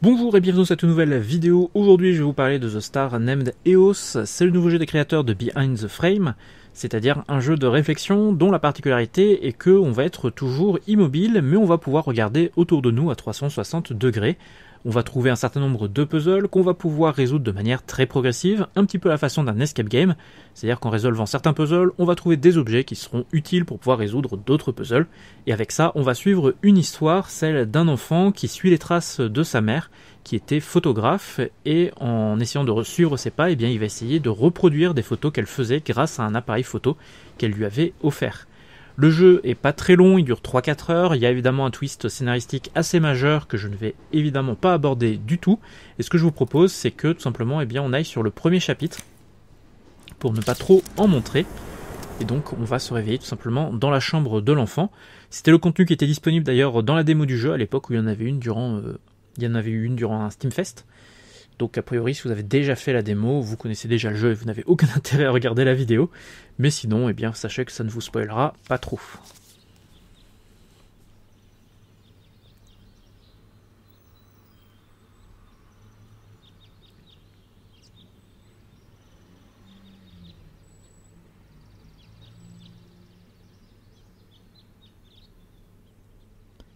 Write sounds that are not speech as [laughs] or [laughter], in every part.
Bonjour et bienvenue dans cette nouvelle vidéo. Aujourd'hui, je vais vous parler de The Star Named EOS. C'est le nouveau jeu des créateurs de Behind the Frame, c'est-à-dire un jeu de réflexion dont la particularité est que on va être toujours immobile, mais on va pouvoir regarder autour de nous à 360 degrés. On va trouver un certain nombre de puzzles qu'on va pouvoir résoudre de manière très progressive, un petit peu la façon d'un escape game. C'est-à-dire qu'en résolvant certains puzzles, on va trouver des objets qui seront utiles pour pouvoir résoudre d'autres puzzles. Et avec ça, on va suivre une histoire, celle d'un enfant qui suit les traces de sa mère, qui était photographe, et en essayant de suivre ses pas, eh bien, il va essayer de reproduire des photos qu'elle faisait grâce à un appareil photo qu'elle lui avait offert. Le jeu est pas très long, il dure 3-4 heures, il y a évidemment un twist scénaristique assez majeur que je ne vais évidemment pas aborder du tout. Et ce que je vous propose, c'est que tout simplement, eh on aille sur le premier chapitre pour ne pas trop en montrer. Et donc on va se réveiller tout simplement dans la chambre de l'enfant. C'était le contenu qui était disponible d'ailleurs dans la démo du jeu à l'époque où il y en avait une durant, euh, il y en avait eu une durant un Steam Fest. Donc a priori, si vous avez déjà fait la démo, vous connaissez déjà le jeu et vous n'avez aucun [laughs] intérêt à regarder la vidéo. Mais sinon, eh bien, sachez que ça ne vous spoilera pas trop.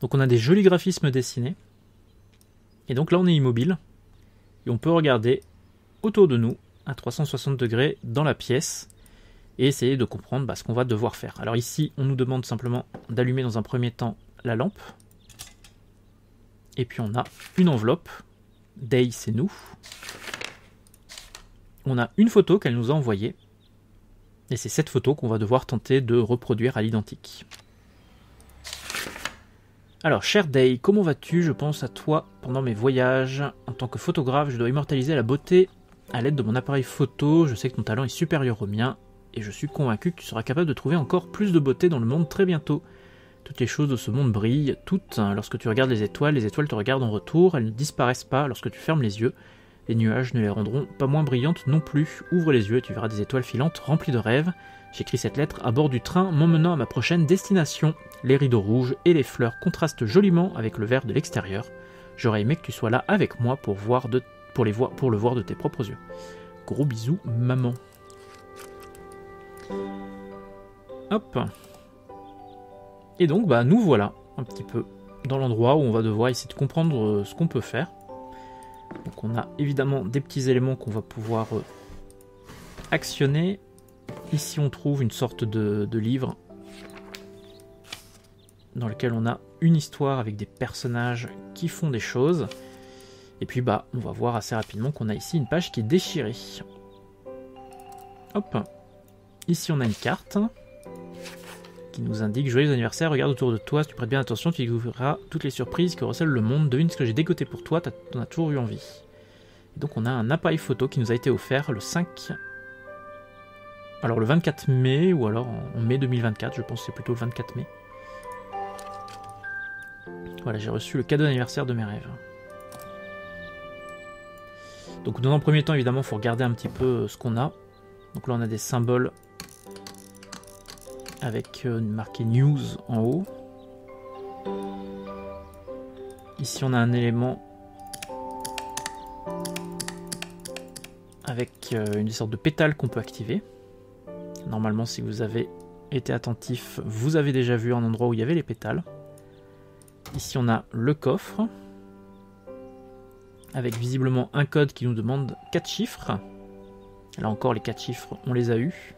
Donc on a des jolis graphismes dessinés. Et donc là on est immobile et on peut regarder autour de nous à 360 degrés dans la pièce et essayer de comprendre bah, ce qu'on va devoir faire. Alors ici, on nous demande simplement d'allumer dans un premier temps la lampe. Et puis on a une enveloppe. Day, c'est nous. On a une photo qu'elle nous a envoyée. Et c'est cette photo qu'on va devoir tenter de reproduire à l'identique. Alors, cher Day, comment vas-tu? Je pense à toi pendant mes voyages. En tant que photographe, je dois immortaliser la beauté à l'aide de mon appareil photo. Je sais que ton talent est supérieur au mien et je suis convaincu que tu seras capable de trouver encore plus de beauté dans le monde très bientôt. Toutes les choses de ce monde brillent, toutes. Lorsque tu regardes les étoiles, les étoiles te regardent en retour, elles ne disparaissent pas lorsque tu fermes les yeux. Les nuages ne les rendront pas moins brillantes non plus. Ouvre les yeux et tu verras des étoiles filantes remplies de rêves. J'écris cette lettre à bord du train m'emmenant à ma prochaine destination. Les rideaux rouges et les fleurs contrastent joliment avec le vert de l'extérieur. J'aurais aimé que tu sois là avec moi pour, voir de, pour, les voir, pour le voir de tes propres yeux. Gros bisous, maman. Hop. Et donc, bah, nous voilà un petit peu dans l'endroit où on va devoir essayer de comprendre euh, ce qu'on peut faire. Donc, on a évidemment des petits éléments qu'on va pouvoir euh, actionner Ici, on trouve une sorte de, livre dans lequel on a une histoire avec des personnages qui font des choses. Et puis, bah, on va voir assez rapidement qu'on a ici une page qui est déchirée. Hop. Ici, on a une carte qui nous indique Joyeux anniversaire, regarde autour de toi, si tu prêtes bien attention, tu découvriras toutes les surprises que recèle le monde. Devine ce que j'ai dégoté pour toi, t'en as toujours eu envie. Et donc, on a un appareil photo qui nous a été offert le 5 alors le 24 mai, ou alors en mai 2024, je pense que c'est plutôt le 24 mai. Voilà, j'ai reçu le cadeau d'anniversaire de mes rêves. Donc dans un premier temps, évidemment, il faut regarder un petit peu euh, ce qu'on a. Donc là, on a des symboles avec euh, marqué news en haut. Ici, on a un élément avec euh, une sorte de pétale qu'on peut activer. Normalement, si vous avez été attentif, vous avez déjà vu un endroit où il y avait les pétales. Ici, on a le coffre, avec visiblement un code qui nous demande 4 chiffres. Là encore, les 4 chiffres, on les a eus.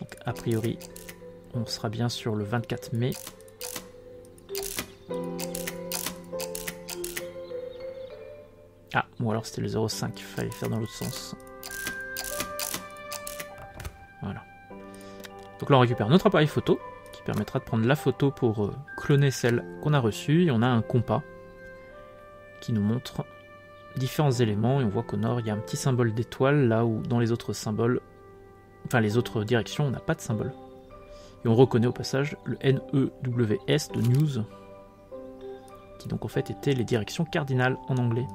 Donc, a priori, on sera bien sur le 24 mai. Ah, ou alors c'était le 05, il fallait faire dans l'autre sens. Donc là on récupère notre appareil photo qui permettra de prendre la photo pour euh, cloner celle qu'on a reçue et on a un compas qui nous montre différents éléments et on voit qu'au nord il y a un petit symbole d'étoile là où dans les autres symboles, enfin les autres directions on n'a pas de symbole. Et on reconnaît au passage le NEWS de News qui donc en fait étaient les directions cardinales en anglais.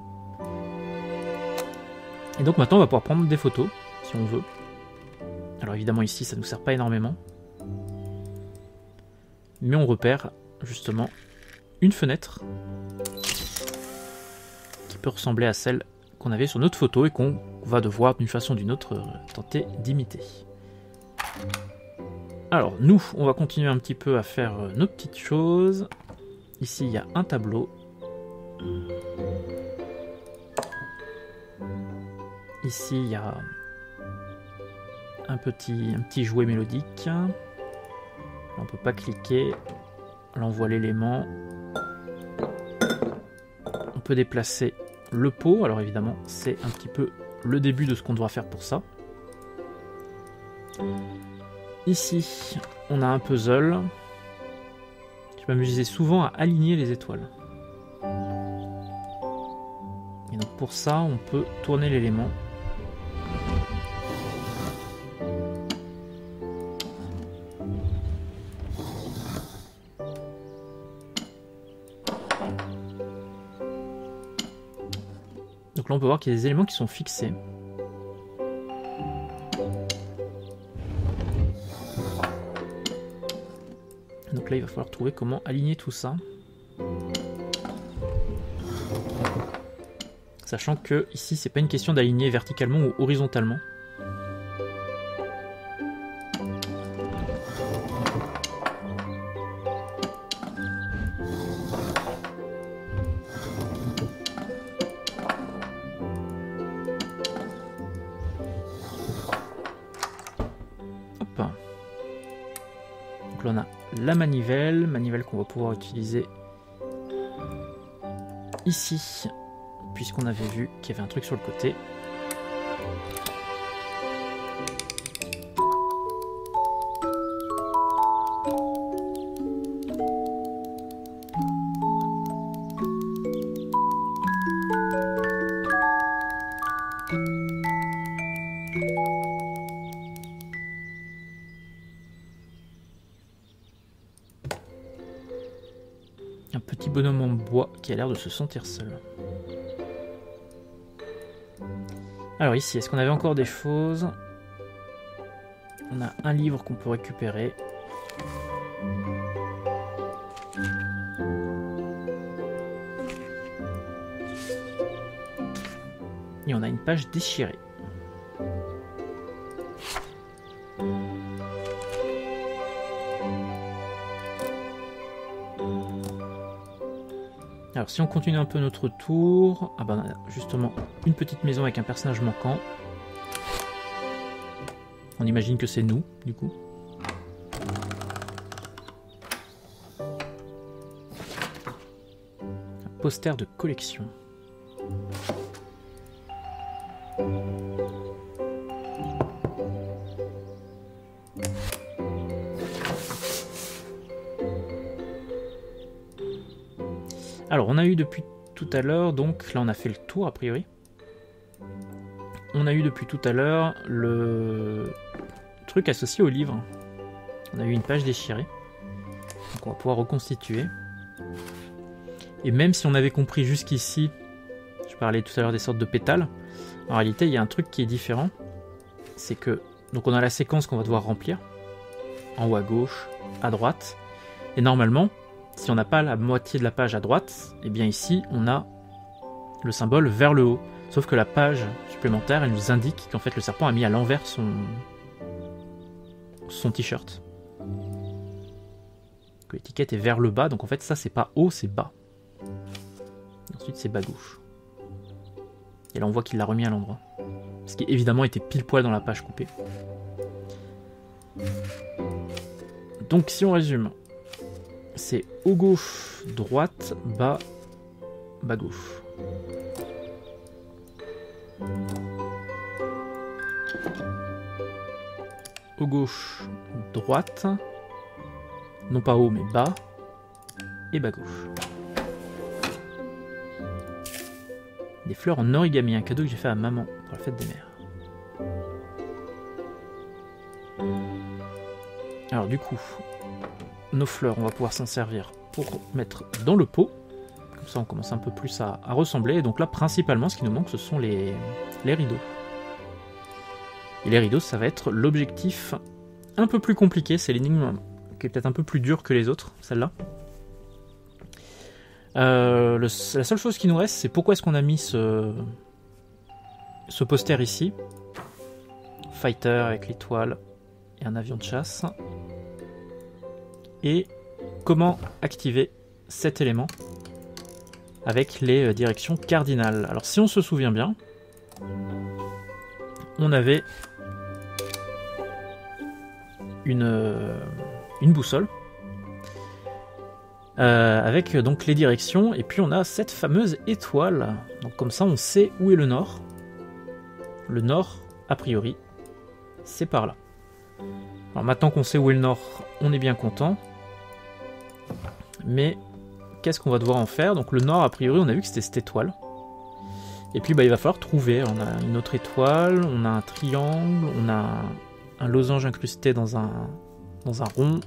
Et donc maintenant on va pouvoir prendre des photos si on veut. Alors évidemment ici ça ne nous sert pas énormément. Mais on repère justement une fenêtre peu ressembler à celle qu'on avait sur notre photo et qu'on va devoir d'une façon ou d'une autre tenter d'imiter. Alors nous, on va continuer un petit peu à faire nos petites choses. Ici, il y a un tableau. Ici, il y a un petit, un petit jouet mélodique. on peut pas cliquer. Là, on voit l'élément. On peut déplacer le pot. Alors évidemment, c'est un petit peu le début de ce qu'on devra faire pour ça. Ici, on a un puzzle. Je m'amusais souvent à aligner les étoiles. Et donc pour ça, on peut tourner l'élément Donc là on peut voir qu'il y a des éléments qui sont fixés. Donc là il va falloir trouver comment aligner tout ça. Sachant que ici c'est pas une question d'aligner verticalement ou horizontalement. Manivelle, manivelle qu'on va pouvoir utiliser ici, puisqu'on avait vu qu'il y avait un truc sur le côté. Qui a l'air de se sentir seul. Alors ici, est-ce qu'on avait encore des choses? On a un livre qu'on peut récupérer. Et on a une page déchirée. Alors si on continue un peu notre tour, ah ben justement une petite maison avec un personnage manquant. On imagine que c'est nous, du coup. Un poster de collection. Alors, on a eu depuis tout à l'heure, donc là on a fait le tour a priori. On a eu depuis tout à l'heure le truc associé au livre. On a eu une page déchirée. Donc on va pouvoir reconstituer. Et même si on avait compris jusqu'ici, je parlais tout à l'heure des sortes de pétales, en réalité il y a un truc qui est différent. C'est que, donc on a la séquence qu'on va devoir remplir, en haut à gauche, à droite. Et normalement, si on n'a pas la moitié de la page à droite, et eh bien ici on a le symbole vers le haut. Sauf que la page supplémentaire, elle nous indique qu'en fait le serpent a mis à l'envers son son t-shirt. Que l'étiquette est vers le bas, donc en fait ça c'est pas haut, c'est bas. ensuite c'est bas gauche. Et là on voit qu'il l'a remis à l'endroit. Ce qui évidemment était pile poil dans la page coupée. Donc si on résume, c'est haut gauche, droite, bas, bas gauche. Haut gauche, droite, non pas haut mais bas, et bas gauche. Des fleurs en origami, un cadeau que j'ai fait à maman pour la fête des mères. Alors du coup, nos fleurs, on va pouvoir s'en servir pour mettre dans le pot. Comme ça, on commence un peu plus à, ressembler. Et donc là, principalement, ce qui nous manque, ce sont les, rideaux. Et les rideaux, ça va être l'objectif un peu plus compliqué. C'est l'énigme qui est peut-être un peu plus dure que les autres, celle-là. Euh, la seule chose qui nous reste, c'est pourquoi est-ce qu'on a mis ce, ce poster ici? Fighter avec l'étoile et un avion de chasse. Et comment activer cet élément avec les euh, directions cardinales. Alors si on se souvient bien, on avait une, euh, boussole euh, avec donc les directions et puis on a cette fameuse étoile. Donc comme ça on sait où est le nord. Le nord, a priori, c'est par là. Alors maintenant qu'on sait où est le nord, on est bien content. Mais qu'est-ce qu'on va devoir en faire? Donc le nord, a priori, on a vu que c'était cette étoile. Et puis bah, il va falloir trouver. On a une autre étoile, on a un triangle, on a un losange incrusté dans un, dans un rond,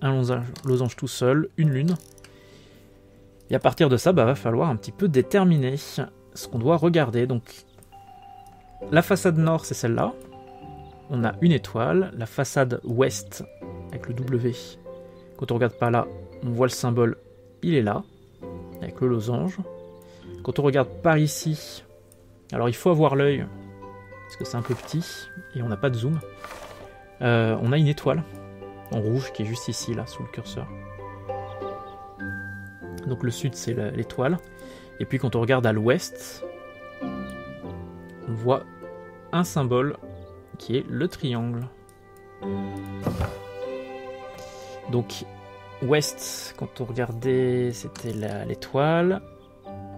un losange, losange tout seul, une lune. Et à partir de ça, bah, va falloir un petit peu déterminer ce qu'on doit regarder. Donc la façade nord, c'est celle-là. On a une étoile. La façade ouest, avec le W. Quand on regarde pas là, on voit le symbole, il est là, avec le losange. Quand on regarde par ici, alors il faut avoir l'œil, parce que c'est un peu petit, et on n'a pas de zoom. Euh, on a une étoile en rouge qui est juste ici, là, sous le curseur. Donc le sud, c'est l'étoile. Et puis quand on regarde à l'ouest, on voit un symbole qui est le triangle. Donc ouest, quand on regardait, c'était l'étoile.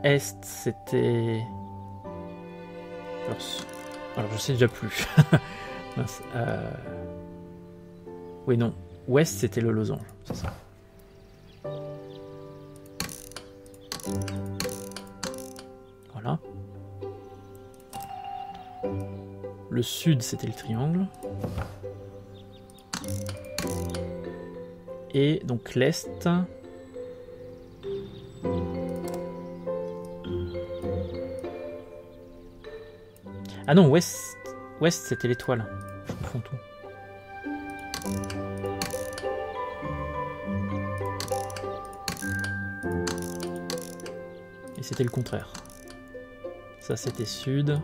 Est, c'était... Alors, je sais déjà plus. [laughs] Euh, oui, non. Ouest, c'était le losange, c'est ça. Voilà. Le sud, c'était le triangle. Et donc l'est. Ah non, ouest, ouest c'était l'étoile. Tout. Et c'était le contraire. Ça c'était sud.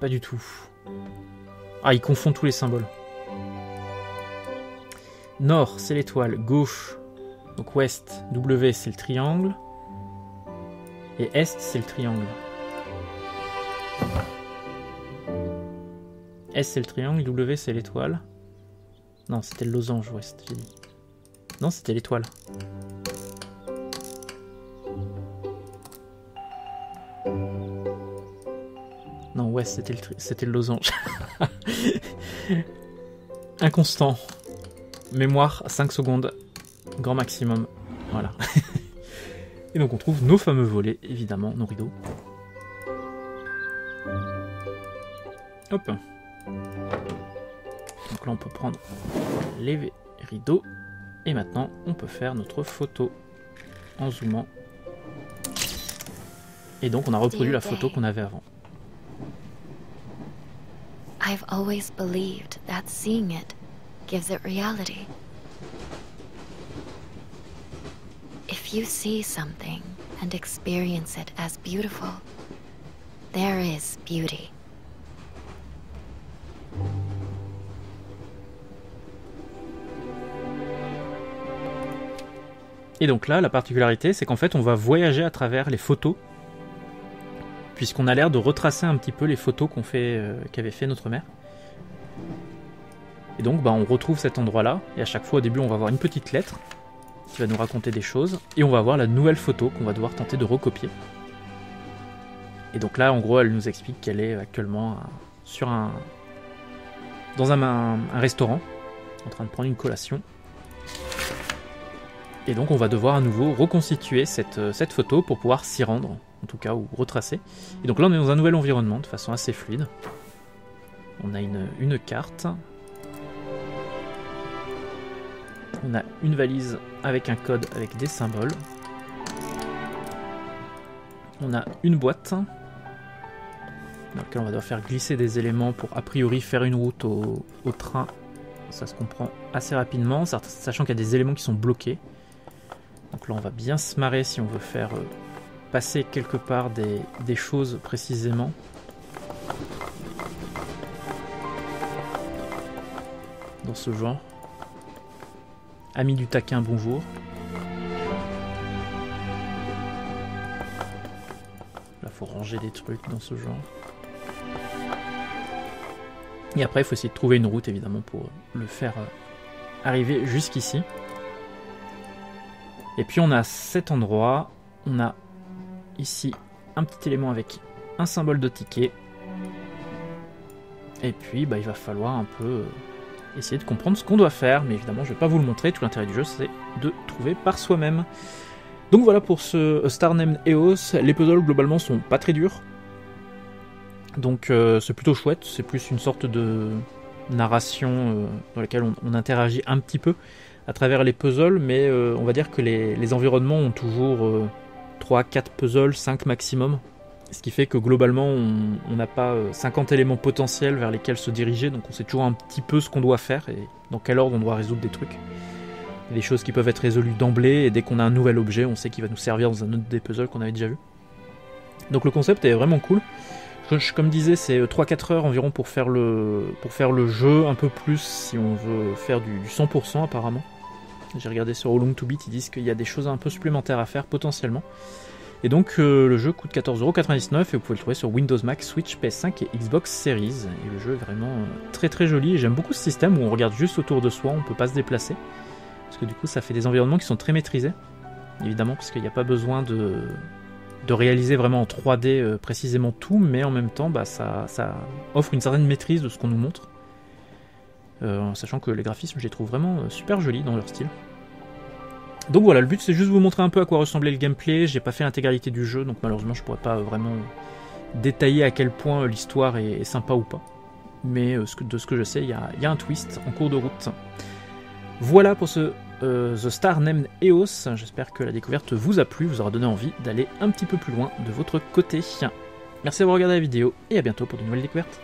Pas du tout. Ah, il confond tous les symboles. Nord, c'est l'étoile. Gauche, donc ouest, W, c'est le triangle. Et est, c'est le triangle. S, c'est le triangle. W, c'est l'étoile. Non, c'était le losange ouest, j'ai dit. Non, c'était l'étoile. c'était le, c'était le losange. [laughs] Inconstant. Mémoire 5 secondes. Grand maximum. Voilà. [laughs] Et donc on trouve nos fameux volets, évidemment, nos rideaux. Hop. Donc là on peut prendre les rideaux. Et maintenant on peut faire notre photo en zoomant. Et donc on a reproduit la photo qu'on avait avant. I've always believed that seeing it gives it reality. If you see something and experience it as beautiful, there is beauty. Et donc là, la particularité, c'est qu'en fait, on va voyager à travers les photos puisqu'on a l'air de retracer un petit peu les photos fait, euh, qu'avait fait notre mère. Et donc, bah, on retrouve cet endroit-là, et à chaque fois, au début, on va avoir une petite lettre qui va nous raconter des choses, et on va voir la nouvelle photo qu'on va devoir tenter de recopier. Et donc là, en gros, elle nous explique qu'elle est actuellement sur un dans un, restaurant, en train de prendre une collation. Et donc, on va devoir à nouveau reconstituer cette, euh, cette photo pour pouvoir s'y rendre en tout cas, ou retracé. Et donc là, on est dans un nouvel environnement de façon assez fluide. On a une carte. On a une valise avec un code avec des symboles. On a une boîte dans laquelle on va devoir faire glisser des éléments pour a priori faire une route au, train. Ça se comprend assez rapidement, sachant qu'il y a des éléments qui sont bloqués. Donc là on va bien se marrer si on veut faire euh, passer quelque part des choses précisément. Dans ce genre. Ami du taquin, bonjour. Là faut ranger des trucs dans ce genre. Et après il faut essayer de trouver une route évidemment pour le faire euh, arriver jusqu'ici. Et puis on a cet endroit, on a ici un petit élément avec un symbole de ticket. Et puis bah, il va falloir un peu euh, essayer de comprendre ce qu'on doit faire, mais évidemment je ne vais pas vous le montrer, tout l'intérêt du jeu c'est de trouver par soi-même. Donc voilà pour ce Star Named EOS, les puzzles globalement sont pas très durs. Donc euh, c'est plutôt chouette, c'est plus une sorte de narration euh, dans laquelle on, interagit un petit peu à travers les puzzles, mais euh, on va dire que les, environnements ont toujours 3, 4 puzzles, 5 maximum. Ce qui fait que globalement on n'a pas 50 éléments potentiels vers lesquels se diriger, donc on sait toujours un petit peu ce qu'on doit faire et dans quel ordre on doit résoudre des trucs. Des choses qui peuvent être résolues d'emblée, et dès qu'on a un nouvel objet, on sait qu'il va nous servir dans un autre des puzzles qu'on avait déjà vu. Donc le concept est vraiment cool. Comme disais, c'est 3-4 heures environ pour faire, le, pour faire le jeu, un peu plus si on veut faire du, 100% apparemment. J'ai regardé sur How Long To Beat, ils disent qu'il y a des choses un peu supplémentaires à faire potentiellement. Et donc euh, le jeu coûte 14,99€ et vous pouvez le trouver sur Windows Mac, Switch, PS5 et Xbox Series. Et le jeu est vraiment très très joli. J'aime beaucoup ce système où on regarde juste autour de soi, on peut pas se déplacer. Parce que du coup ça fait des environnements qui sont très maîtrisés. Évidemment parce qu'il n'y a pas besoin de, de réaliser vraiment en 3D euh, précisément tout, mais en même temps, bah, ça, offre une certaine maîtrise de ce qu'on nous montre. Euh, sachant que les graphismes, je les trouve vraiment super jolis dans leur style. Donc voilà, le but c'est juste vous montrer un peu à quoi ressemblait le gameplay. J'ai pas fait l'intégralité du jeu, donc malheureusement je pourrais pas vraiment détailler à quel point l'histoire est, sympa ou pas. Mais de ce que je sais, il y a un twist en cours de route. Voilà pour ce euh, The Star Named EOS. J'espère que la découverte vous a plu, vous aura donné envie d'aller un petit peu plus loin de votre côté. Merci d'avoir regardé la vidéo et à bientôt pour de nouvelles découvertes.